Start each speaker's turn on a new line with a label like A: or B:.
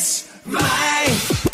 A: It's my life.